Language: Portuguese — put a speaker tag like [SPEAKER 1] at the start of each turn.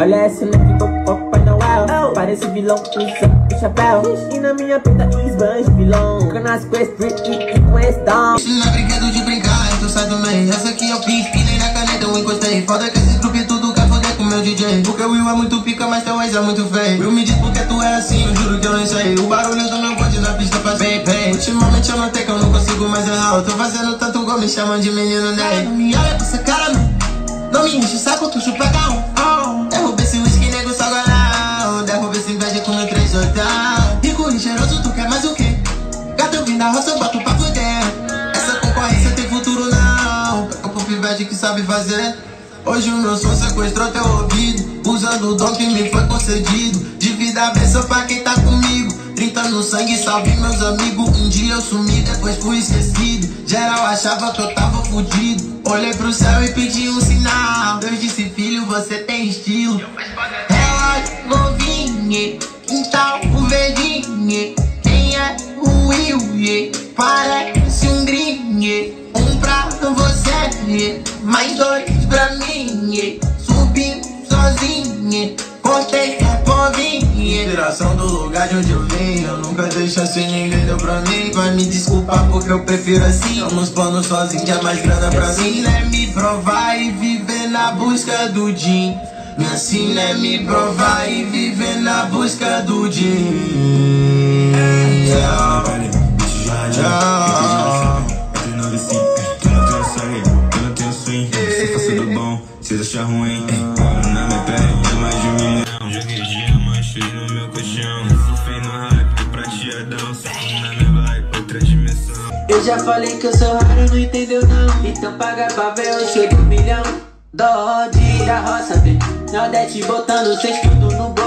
[SPEAKER 1] Olha essa neve do Papai Noel Parece vilão usando o chapéu. E na minha pinta esbanja vilão. Nunca nasce com esse street e com esse down
[SPEAKER 2] Não é brinquedo de brincar, então sai do meio Essa aqui eu fiz, pinei na caneta, eu encostei. Foda que esse truque tudo quer foder com meu DJ Porque o Will é muito pica, mas teu ex é muito feio Will me diz porque tu é assim, eu juro que eu não sei. O barulho do meu bonde na pista faz bem, bem. Ultimamente eu notei que eu não consigo mais errar. Eu tô fazendo tanto gol, me chamam de menino Ney Não me olha com essa cara, não Não me enche o saco, tu chupa um oh. Derruba esse whisky, nego, só golão Derruba esse inveja com meu três oitão Rico e cheiroso, tu quer mais o quê? Gato, eu vim da roça, eu boto pra fuder. Essa concorrência tem futuro, não. É o pivete que sabe fazer. Hoje o meu som sequestrou teu ouvido. Usando o dom que me foi concedido. De vida avessa pra quem tá comigo. 30 no sangue, salve meus amigos. Um dia eu sumi, depois fui esquecido Geral achava que eu tava fudido. Olhei pro céu e pedi um sinal. Deus disse, filho, você tem estilo. Relógio novinho, quintal o verdinho Quem é o Will, parece um gringo yeah? Um pra você, mais dois pra mim? Subi sozinho, contei a povinha Inspiração do lugar de onde eu vim Eu nunca deixo assim, ninguém deu pra mim Vai me desculpar porque eu prefiro assim Somos planos sozinho, que é mais grana pra mim é me provar e viver na busca do din Minha sina é me provar e viver na busca do din Tchau, tchau
[SPEAKER 3] Entre 9 e 5, tu não tem sangue, tu não tem swing Se for tudo bom, se achar ruim no meu colchão. Surfei no hype, prateadão Saindo na minha vibe, outra dimensão.
[SPEAKER 4] Eu já falei que eu sou raro, não entendeu não. Então paga pra ver o show do milhão. Dó de roça, vem. Nordeste botando seis tudo no